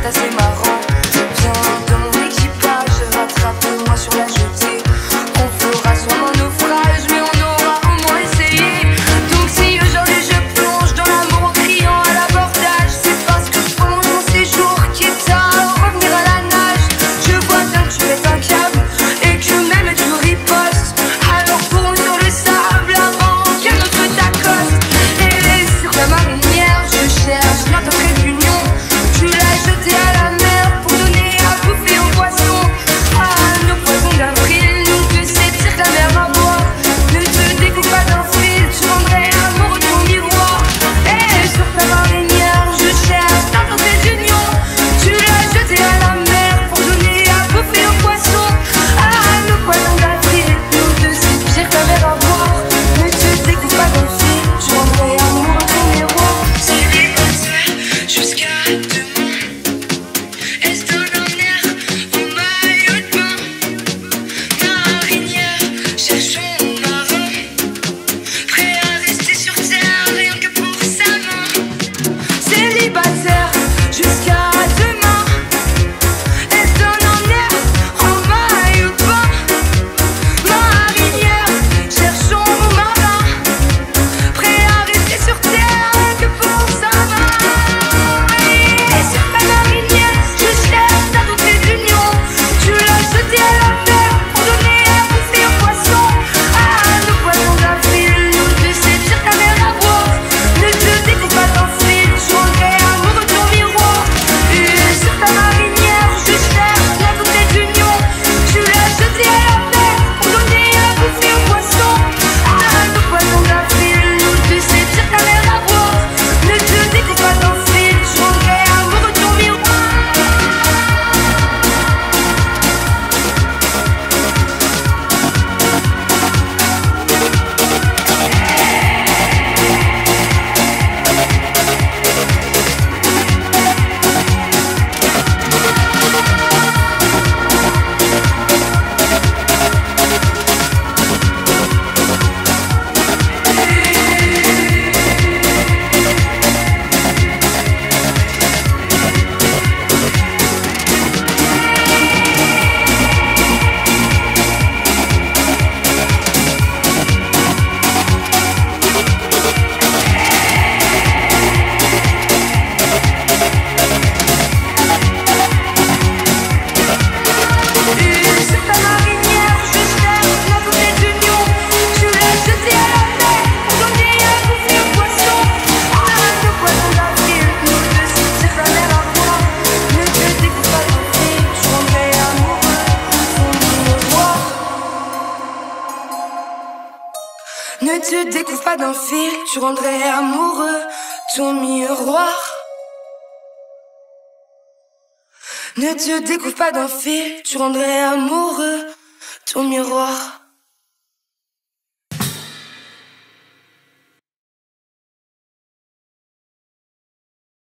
mata, soy marrón. but te découvre pas d'un fil, tu rendrais amoureux ton miroir. Ne te découvre pas d'un fil, tu rendrais amoureux ton miroir.